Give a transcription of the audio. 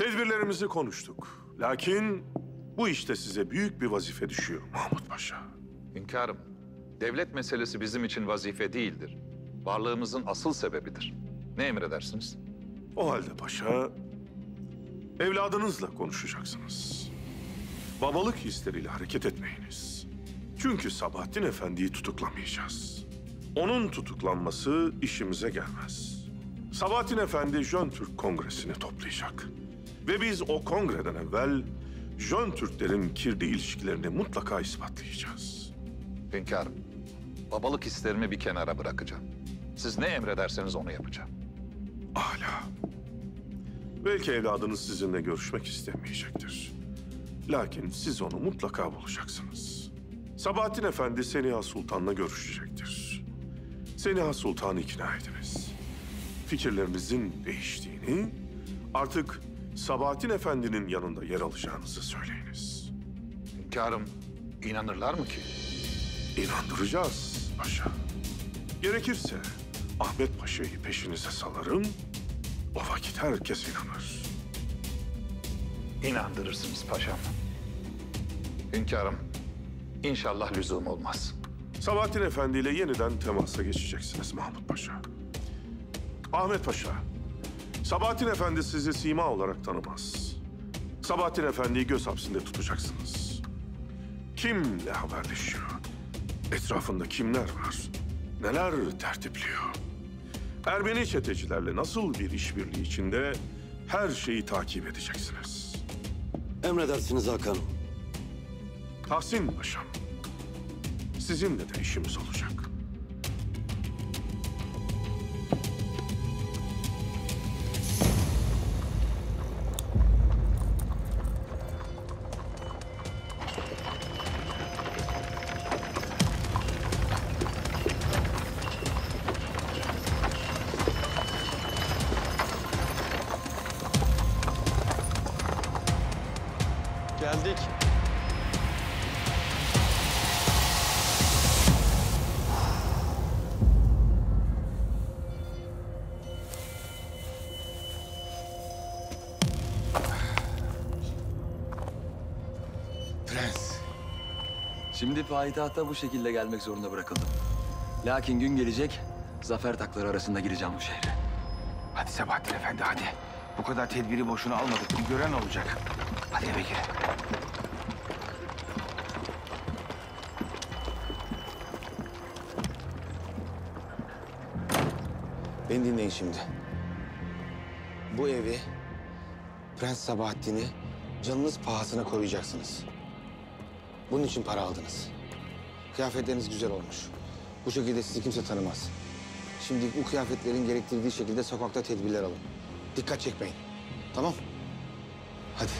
Tedbirlerimizi konuştuk. Lakin bu işte size büyük bir vazife düşüyor Mahmut Paşa. Hünkârım, devlet meselesi bizim için vazife değildir. Varlığımızın asıl sebebidir. Ne emredersiniz? O halde paşa, evladınızla konuşacaksınız. Babalık hisleriyle hareket etmeyiniz. Çünkü Sabahattin Efendi'yi tutuklamayacağız. Onun tutuklanması işimize gelmez. Sabahattin Efendi Jön Türk Kongresi'ni toplayacak. Ve biz o kongreden evvel Jön Türklerin kirli ilişkilerini mutlaka ispatlayacağız. Hünkârım, babalık hislerimi bir kenara bırakacağım. Siz ne emrederseniz onu yapacağım. Âlâ. Belki evladınız sizinle görüşmek istemeyecektir. Lakin siz onu mutlaka bulacaksınız. Sabahattin Efendi Seniha Sultan'la görüşecektir. Seniha Sultan'ı ikna ediniz. Fikirlerinizin değiştiğini, artık Sabahattin Efendi'nin yanında yer alacağınızı söyleyiniz. Hünkârım, inanırlar mı ki? İnandıracağız paşa. Gerekirse Ahmet Paşa'yı peşinize salarım, o vakit herkes inanır. İnandırırsınız paşam. Hünkârım, inşallah lüzum olmaz. Sabahattin Efendi ile yeniden temasa geçeceksiniz Mahmut Paşa. Ahmet Paşa, Sabahattin Efendi sizi sima olarak tanımaz. Sabahattin Efendi'yi göz hapsinde tutacaksınız. Kimle haberleşiyor? Etrafında kimler var? Neler tertipliyor? Ermeni çetecilerle nasıl bir işbirliği içinde her şeyi takip edeceksiniz. Emredersiniz Hakan'ım. Tahsin Paşam, sizinle de işimiz olacak. Geldik. Prens. Şimdi payitahta bu şekilde gelmek zorunda bırakıldım. Lakin gün gelecek, zafer takları arasında gireceğim bu şehre. Hadi Sabahattin Efendi hadi. Bu kadar tedbiri boşuna almadık. Bir gören olacak. Hadi eve gir. Beni dinleyin şimdi. Bu evi, Prens Sabahattin'i canınız pahasına koruyacaksınız. Bunun için para aldınız. Kıyafetleriniz güzel olmuş. Bu şekilde sizi kimse tanımaz. Şimdi bu kıyafetlerin gerektirdiği şekilde sokakta tedbirler alın. Dikkat çekmeyin. Tamam? Hadi.